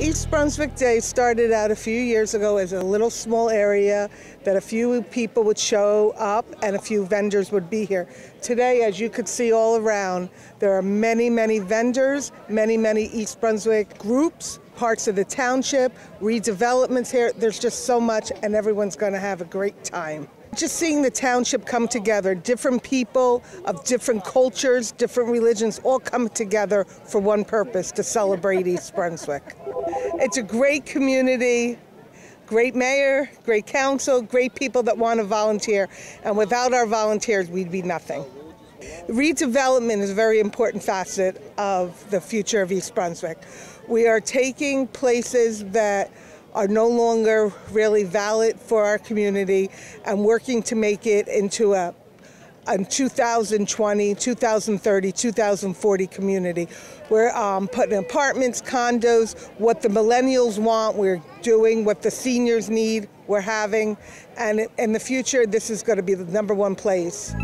East Brunswick Day started out a few years ago as a little small area that a few people would show up and a few vendors would be here. Today, as you could see all around, there are many, many vendors, many, many East Brunswick groups, parts of the township, redevelopments here. There's just so much, and everyone's going to have a great time. Just seeing the township come together, different people of different cultures, different religions, all come together for one purpose to celebrate East Brunswick. It's a great community, great mayor, great council, great people that want to volunteer, and without our volunteers, we'd be nothing. Redevelopment is a very important facet of the future of East Brunswick. We are taking places that are no longer really valid for our community and working to make it into a, a 2020, 2030, 2040 community. We're um, putting apartments, condos, what the millennials want, we're doing, what the seniors need, we're having. And in the future, this is going to be the number one place.